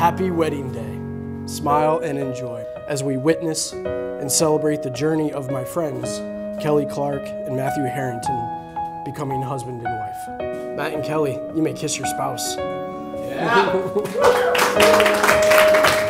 happy wedding day. Smile and enjoy as we witness and celebrate the journey of my friends, Kelly Clark and Matthew Harrington, becoming husband and wife. Matt and Kelly, you may kiss your spouse. Yeah.